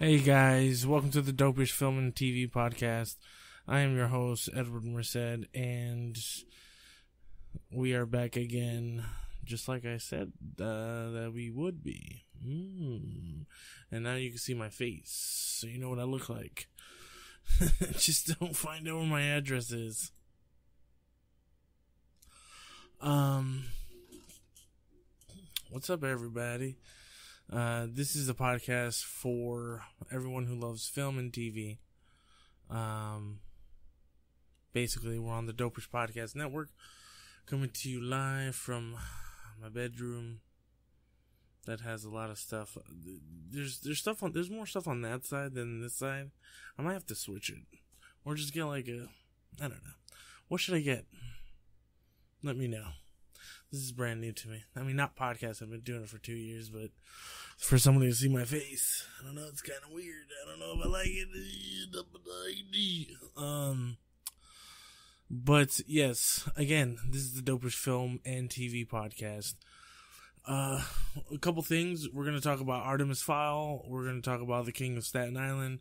Hey guys, welcome to the Dopeish Film and TV podcast. I am your host, Edward Merced, and we are back again, just like I said uh, that we would be. Mm. And now you can see my face, so you know what I look like. just don't find out where my address is. Um, what's up, everybody? Uh, this is a podcast for everyone who loves film and TV. Um, basically, we're on the Dopeish Podcast Network, coming to you live from my bedroom. That has a lot of stuff. There's there's stuff on there's more stuff on that side than this side. I might have to switch it, or just get like a I don't know. What should I get? Let me know. This is brand new to me. I mean, not podcast. I've been doing it for two years, but for somebody to see my face, I don't know. It's kind of weird. I don't know if I like it. Um, but yes, again, this is the dopest film and TV podcast. Uh, a couple things. We're gonna talk about Artemis Fowl. We're gonna talk about The King of Staten Island.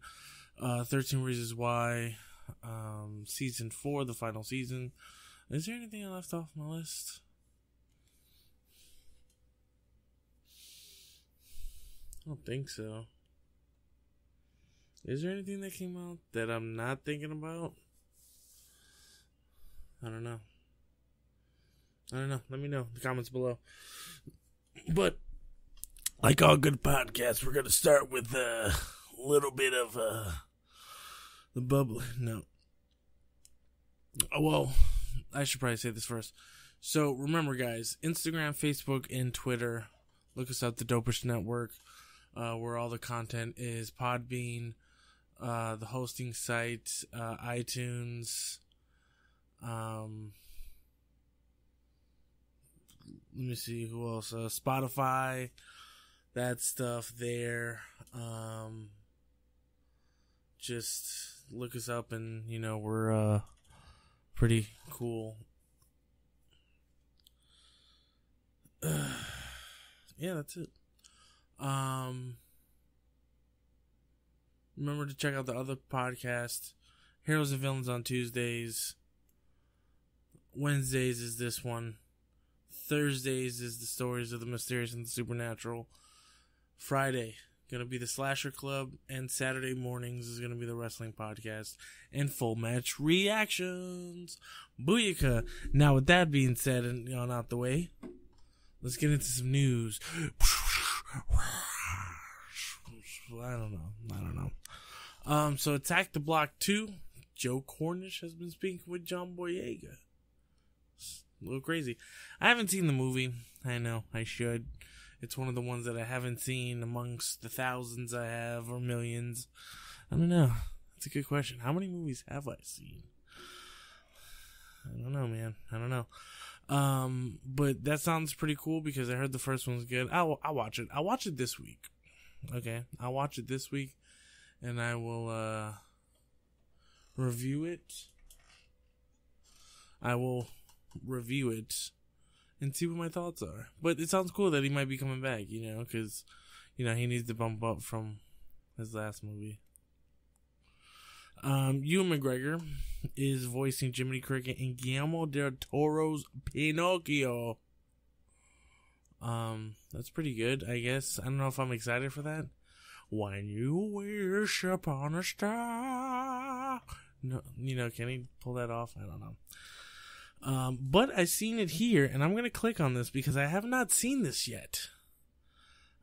Uh, Thirteen Reasons Why. Um, season four, the final season. Is there anything I left off my list? I don't think so. Is there anything that came out that I'm not thinking about? I don't know. I don't know. Let me know in the comments below. But like all good podcasts, we're gonna start with a little bit of uh the bubble. No. Oh, well, I should probably say this first. So remember, guys, Instagram, Facebook, and Twitter. Look us up, the Dopeish Network uh, where all the content is Podbean, uh, the hosting site, uh, iTunes. Um, let me see who else. Uh, Spotify, that stuff there. Um, just look us up, and you know we're uh, pretty cool. yeah, that's it. Um, remember to check out the other podcast, Heroes and Villains on Tuesdays. Wednesdays is this one. Thursdays is the stories of the mysterious and the supernatural. Friday gonna be the Slasher Club, and Saturday mornings is gonna be the wrestling podcast and full match reactions. Booyaka! Now, with that being said and on out the way, let's get into some news. I don't know. I don't know. Um, so Attack the Block 2, Joe Cornish has been speaking with John Boyega. It's a little crazy. I haven't seen the movie. I know I should. It's one of the ones that I haven't seen amongst the thousands I have or millions. I don't know. That's a good question. How many movies have I seen? I don't know, man. I don't know. Um, but that sounds pretty cool because I heard the first one's good. I'll, I'll watch it. I'll watch it this week. Okay. I'll watch it this week and I will, uh, review it. I will review it and see what my thoughts are. But it sounds cool that he might be coming back, you know, because, you know, he needs to bump up from his last movie. Um, Ewan McGregor is voicing Jiminy Cricket in Guillermo del Toro's Pinocchio. Um, that's pretty good, I guess. I don't know if I'm excited for that. When you wish upon a star. No, you know, can he pull that off? I don't know. Um, but I seen it here, and I'm gonna click on this because I have not seen this yet.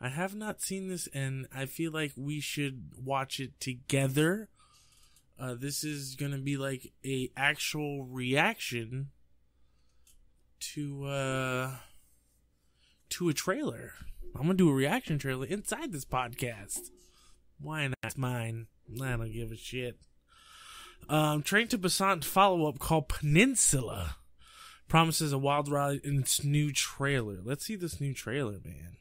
I have not seen this, and I feel like we should watch it together uh, this is gonna be like a actual reaction to uh to a trailer. I'm gonna do a reaction trailer inside this podcast. Why not? It's mine. I don't give a shit. Um, Train to Busan follow up called Peninsula promises a wild ride in its new trailer. Let's see this new trailer, man.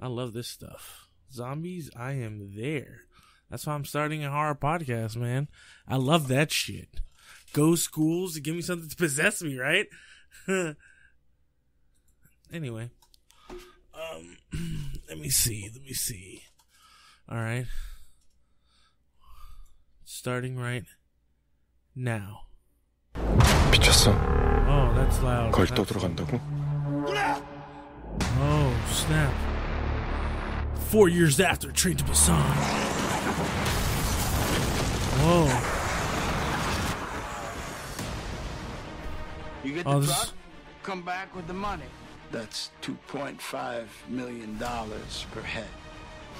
I love this stuff. Zombies, I am there. That's why I'm starting a horror podcast, man. I love that shit. Go schools to give me something to possess me, right? anyway, um, let me see. Let me see. All right, starting right now. 미쳤어. Oh, that's loud. 걸 That's- 떠들어간다고? Oh, snap. Four years after Train to Busan. Whoa. You get Oh, the this- truck, come back with the money. That's $2.5 million per head.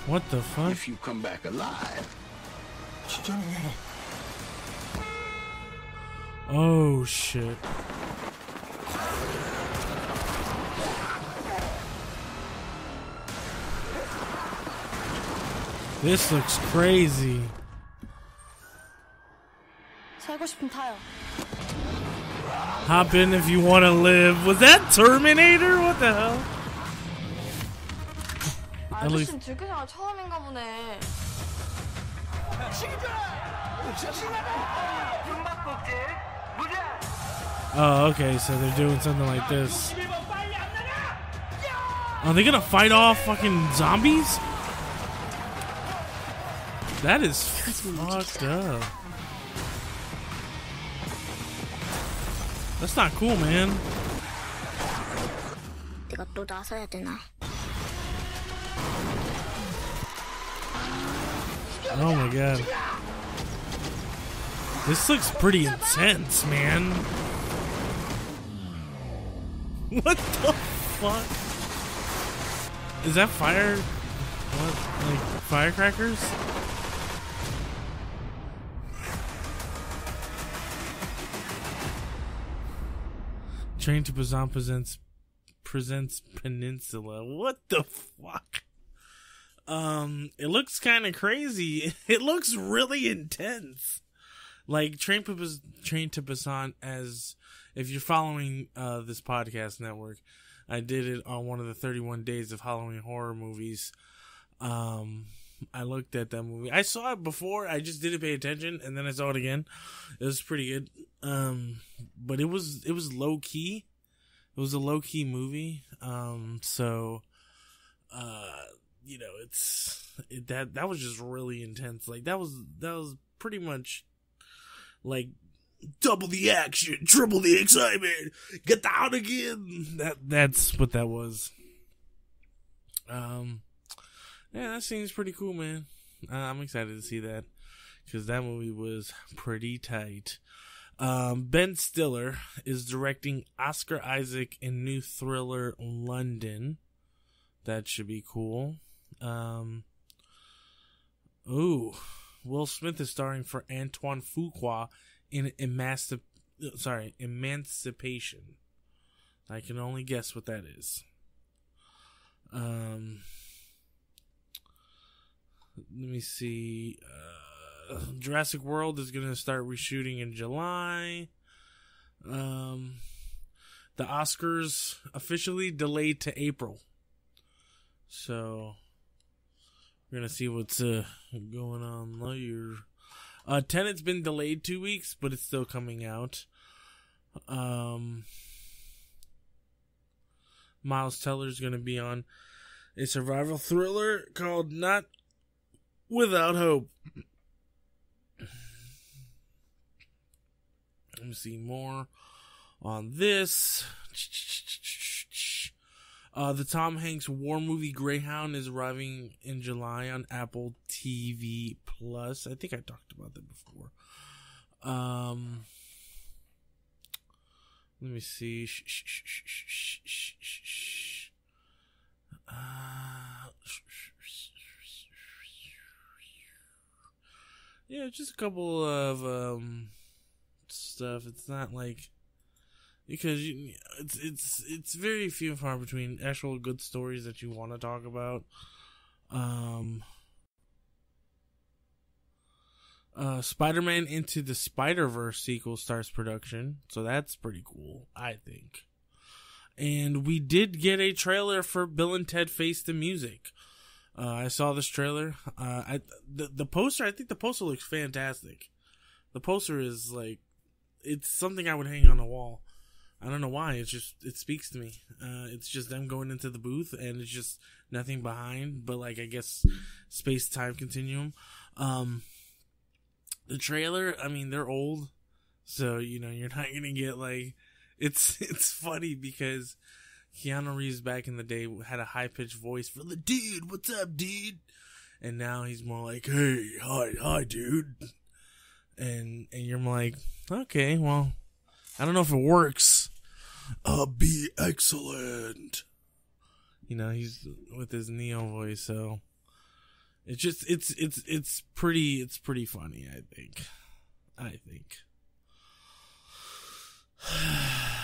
What the fuck? If you come back alive. Oh, shit. This looks crazy. Hop in if you want to live. Was that Terminator? What the hell? At least. Oh, okay, so they're doing something like this. Are they gonna fight off fucking zombies? That is fucked up. That's not cool, man. 내가 또 나서야 되나? Oh my god. This looks pretty intense, man. What the fuck? Is that fire? What? Like firecrackers? Train to Busan presents presents Peninsula. What the fuck? Um, it looks kind of crazy. It looks really intense. Like Train to Bus- Train to Busan as if you're following uh this podcast network, I did it on one of the 31 days of Halloween horror movies. Um I looked at that movie. I saw it before. I just didn't pay attention and then I saw it again. It was pretty good. Um but it was it was low key. It was a low key movie. Um so uh you know, it's it, that that was just really intense. Like that was that was pretty much like double the action, triple the excitement, get down again. That that's what that was. Um, yeah, that seems pretty cool, man. Uh, I'm excited to see that because that movie was pretty tight. Um, ben Stiller is directing Oscar Isaac in new thriller London. That should be cool. Um, ooh, Will Smith is starring for Antoine Fuqua in Emascip- sorry, Emancipation. I can only guess what that is. Um, let me see. Uh, Jurassic World is going to start reshooting in July. Um, the Oscars officially delayed to April. So we're gonna see what's uh, going on there. Uh, Tenet's been delayed two weeks, but it's still coming out. Um, Miles Teller's gonna be on a survival thriller called Not Without Hope. Let me see more on this. Uh, the Tom Hanks war movie Greyhound is arriving in July on Apple TV Plus. I think I talked about that before. Um, let me see. Shh, yeah, just a couple of um stuff. It's not like because you, it's it's it's very few and far between actual good stories that you want to talk about. Um, uh, Spider-Man into the Spider-Verse sequel starts production, so that's pretty cool, I think. And we did get a trailer for Bill and Ted Face the Music. Uh, I saw this trailer. Uh, I the the poster. I think the poster looks fantastic. The poster is like, it's something I would hang on the wall. I don't know why. It's just it speaks to me. Uh, it's just them going into the booth and it's just nothing behind, but like I guess space time continuum. Um, the trailer, I mean, they're old, so you know you're not gonna get like it's it's funny because Keanu Reeves back in the day had a high pitched voice for the dude. What's up, dude? And now he's more like, hey, hi, hi, dude. And and you're like, okay, well, I don't know if it works. Uh, be excellent. You know, he's with his Neo voice, so it's just it's it's it's pretty it's pretty funny. I think. I think.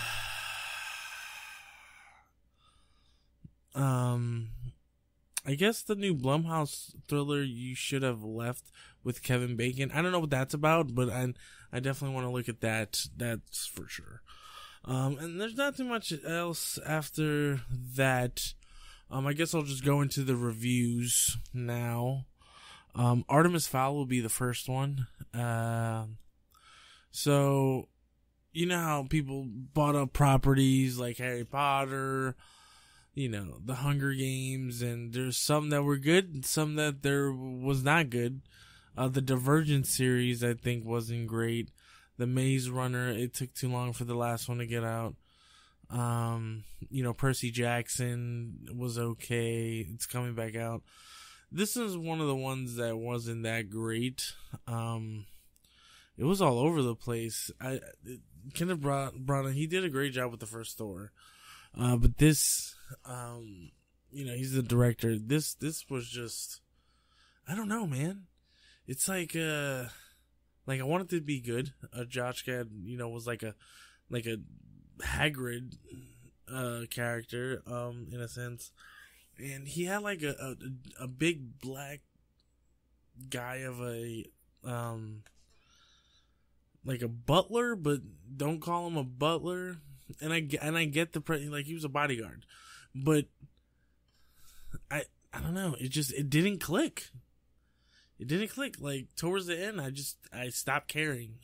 um, I guess the new Blumhouse thriller you should have left with Kevin Bacon. I don't know what that's about, but I I definitely want to look at that. That's for sure. Um, and there's not too much else after that. Um, I guess I'll just go into the reviews now. Um, Artemis Fowl will be the first one. Uh, so, you know how people bought up properties like Harry Potter, you know, the Hunger Games, and there's some that were good and some that there was not good. Uh, the Divergent series, I think, wasn't great. The Maze Runner, it took too long for the last one to get out. Um, you know, Percy Jackson was okay. It's coming back out. This is one of the ones that wasn't that great. Um, it was all over the place. I Kenneth Branagh, he did a great job with the first Thor. Uh, but this, um, you know, he's the director. This, this was just, I don't know, man. It's like, uh, like I wanted to be good. Uh, Josh Gad, you know, was like a, like a Hagrid, uh, character, um, in a sense. And he had like a, a, a big black guy of a, um, like a butler, but don't call him a butler and I and I get the pre- like he was a bodyguard, but I I don't know. It just it didn't click. It didn't click. Like towards the end, I just I stopped caring.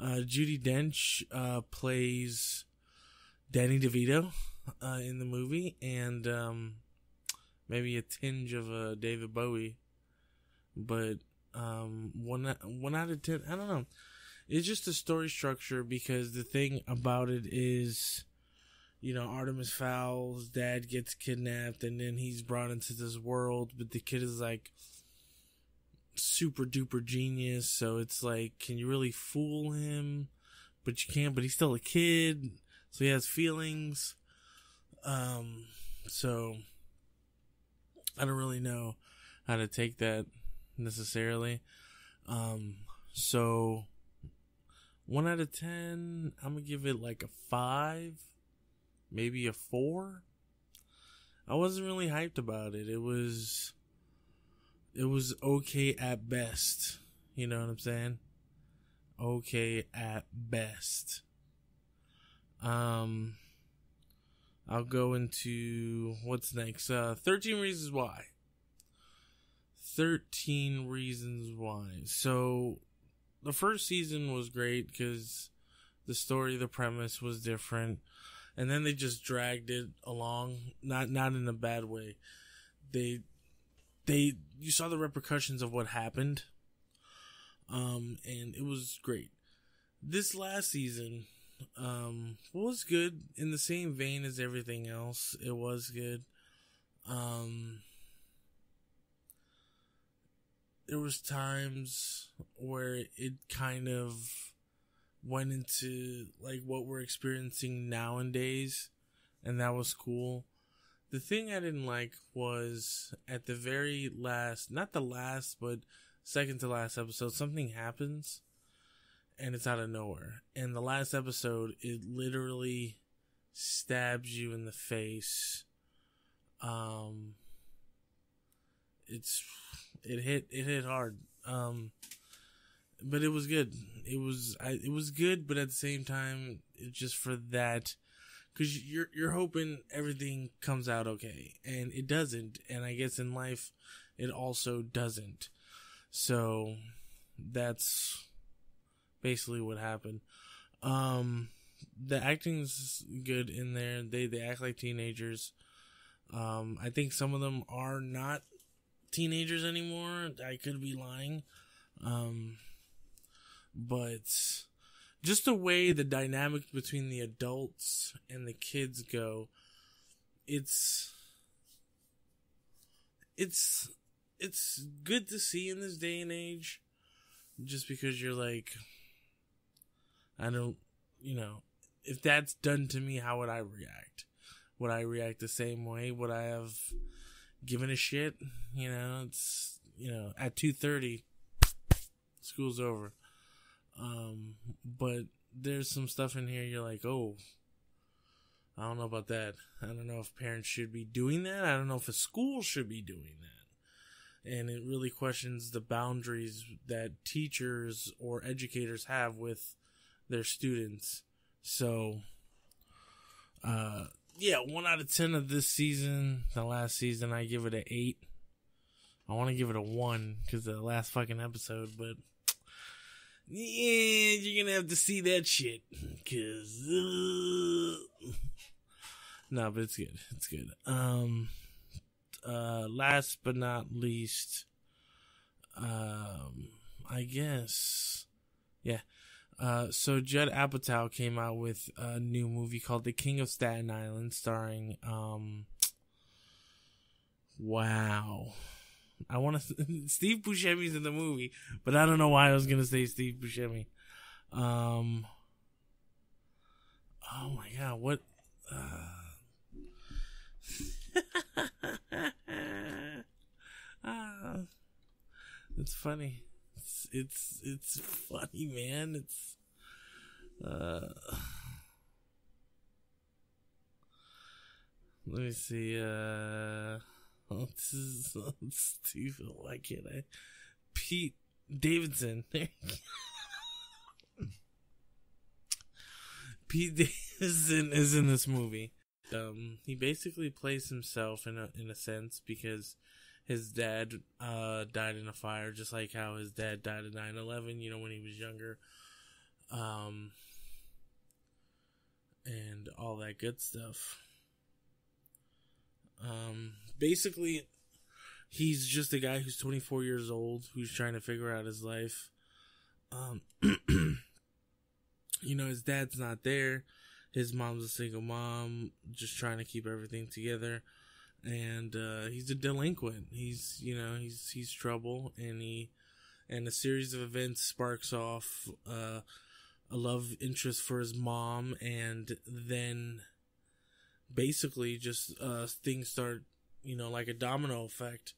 Uh, Judi Dench uh, plays Danny DeVito uh, in the movie, and um, maybe a tinge of uh, David Bowie, but um, one one out of ten. I don't know it's just a story structure because the thing about it is, you know, Artemis Fowl's dad gets kidnapped and then he's brought into this world, but the kid is like super duper genius. So it's like, can you really fool him? But you can't, but he's still a kid. So he has feelings. Um, so I don't really know how to take that necessarily. Um, so one out of ten, I'm gonna give it like a five, maybe a four. I wasn't really hyped about it. It was, it was okay at best. You know what I'm saying? Okay at best. Um, I'll go into what's next. Uh, 13 Reasons Why. 13 Reasons Why. So, the first season was great because the story, the premise was different, and then they just dragged it along. Not not in a bad way. They they you saw the repercussions of what happened, um, and it was great. This last season, um, was good in the same vein as everything else. It was good. Um, there was times where it kind of went into like what we're experiencing nowadays and that was cool. The thing i didn't like was at the very last not the last but second to last episode something happens and it's out of nowhere. And the last episode it literally stabs you in the face. Um it's it hit it hit hard. Um, but it was good. It was I, it was good, but at the same time, just for that because you're you're hoping everything comes out okay, and it doesn't. And I guess in life, it also doesn't. So that's basically what happened. Um, the acting's good in there. They they act like teenagers. Um, I think some of them are not teenagers anymore. I could be lying. Um, but just the way the dynamic between the adults and the kids go, it's it's it's good to see in this day and age just because you're like I don't you know if that's done to me how would I react would I react the same way would I have given a shit you know it's you know at 2:30 school's over um but there's some stuff in here you're like oh I don't know about that. I don't know if parents should be doing that. I don't know if a school should be doing that. And it really questions the boundaries that teachers or educators have with their students. So, uh, yeah, one out of ten of this season. The last season, I give it an eight. I want to give it a one because the last fucking episode, but yeah, you're gonna have to see that shit because. Uh, no, but it's good. It's good. Um, uh, last but not least, um, I guess, yeah. Uh, so Judd Apatow came out with a new movie called The King of Staten Island, starring, um, wow. I want to, Steve Buscemi's in the movie, but I don't know why I was to say Steve Buscemi. Um, oh my god, what, uh, ah, it's funny. It's, it's funny, man. It's uh let me see uh oh, this is stupid. Why can't I Pete Davidson. Pete Davidson is in this movie. Um, he basically plays himself in a in a sense because his dad uh died in a fire, just like how his dad died in 9-11, You know, when he was younger, um, and all that good stuff. Um, basically, he's just a guy who's 24 years old who's trying to figure out his life. Um, you know, his dad's not there his mom's a single mom, just trying to keep everything together. And uh, he's a delinquent. He's you know he's he's trouble, and he and a series of events sparks off uh, a love interest for his mom, and then basically just uh, things start you know like a domino effect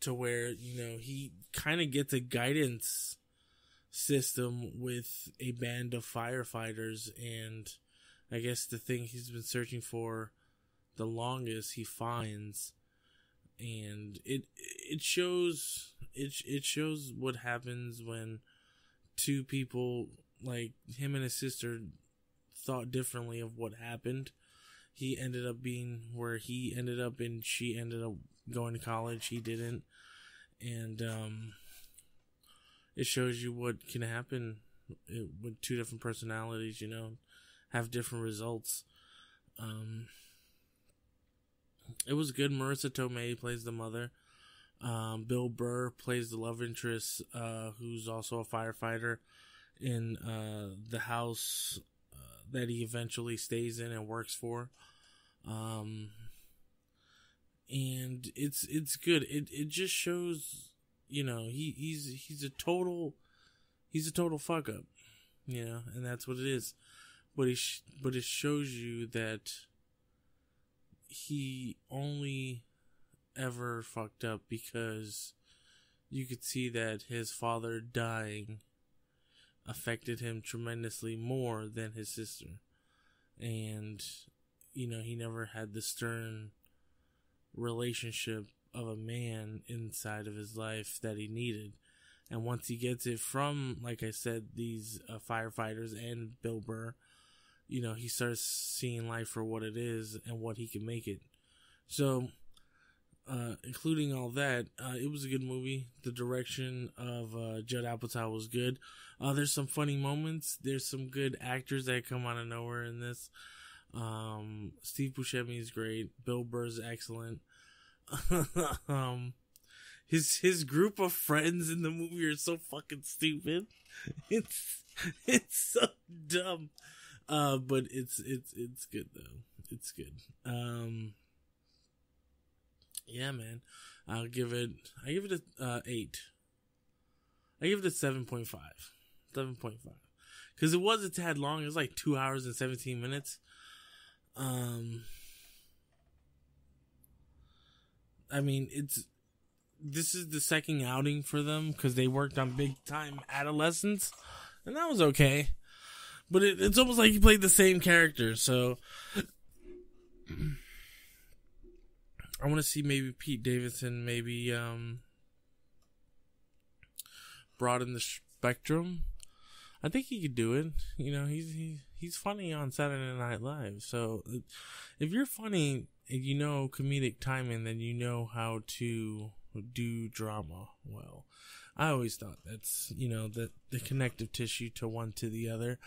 to where you know he kind of gets a guidance system with a band of firefighters and I guess the thing he's been searching for the longest he finds and it it shows it it shows what happens when two people like him and his sister thought differently of what happened. He ended up being where he ended up and she ended up going to college. He didn't. And um it shows you what can happen with two different personalities you know have different results. Um, it was good. Marisa Tomei plays the mother. Um, Bill Burr plays the love interest, uh, who's also a firefighter in uh, the house uh, that he eventually stays in and works for. Um, and it's it's good. It it just shows, you know, he he's he's a total he's a total fuck up, you know, and that's what it is but it sh- but it shows you that he only ever fucked up because you could see that his father dying affected him tremendously more than his sister. And you know he never had the stern relationship of a man inside of his life that he needed. And once he gets it from like i said these uh, firefighters and bill burr you know, he starts seeing life for what it is and what he can make it. So, uh, including all that, uh, it was a good movie. The direction of uh, Judd Apatow was good. Uh, there's some funny moments. There's some good actors that come out of nowhere in this. Um, Steve Buscemi is great. Bill Burr is excellent. um, his his group of friends in the movie are so fucking stupid. It's it's so dumb. Uh, but it's it's it's good though. It's good. Um, yeah, man. I'll give it. I give it a uh, eight. I give it a seven point five. Seven point five. Because it was a tad long. It was like two hours and seventeen minutes. Um, I mean, it's this is the second outing for them because they worked on big time adolescence, and that was okay. But it, it's almost like he played the same character, so I want to see maybe Pete Davidson maybe um broaden the spectrum. I think he could do it. You know, he's he's he's funny on Saturday Night Live. So if you're funny and you know comedic timing, then you know how to do drama well. I always thought that's you know the the connective tissue to one to the other.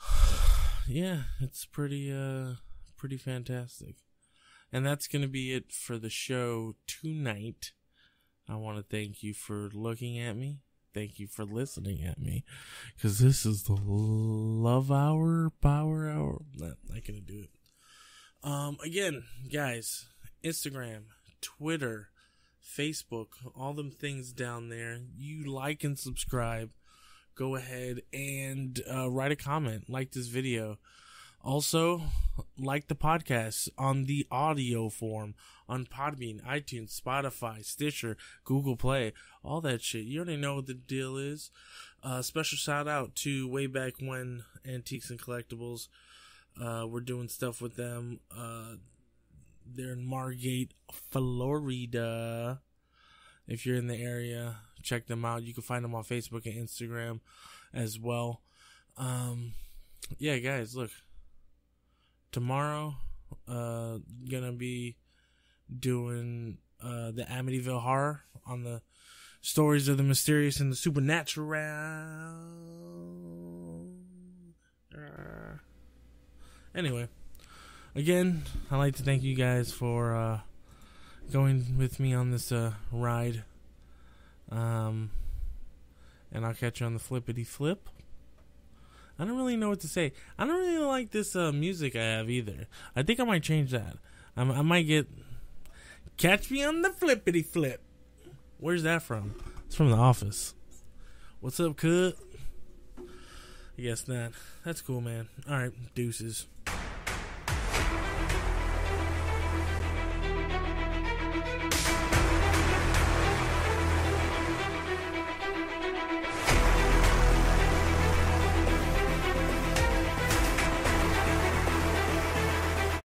yeah, it's pretty uh pretty fantastic. And that's going to be it for the show tonight. I want to thank you for looking at me. Thank you for listening at me. Because this is the love hour, power hour. Not, not going to do it. Um, again, guys, Instagram, Twitter, Facebook, all them things down there. You like and subscribe. Go ahead and uh, write a comment. Like this video. Also, like the podcast on the audio form on Podbean, iTunes, Spotify, Stitcher, Google Play, all that shit. You already know what the deal is. Uh, special shout out to way back when Antiques and Collectibles. Uh, we're doing stuff with them. Uh, they're in Margate, Florida. If you're in the area, check them out. You can find them on Facebook and Instagram as well. Um, yeah, guys, look tomorrow uh gonna be doing uh the Amityville horror on the stories of the mysterious and the supernatural anyway again i'd like to thank you guys for uh going with me on this uh ride um and i'll catch you on the flippity flip I don't really know what to say. I don't really like this uh, music I have either. I think I might change that. I, I might get Catch Me on the Flippity Flip. Where's that from? It's from The Office. What's up, cut? I guess not. That's cool, man. All right, deuces.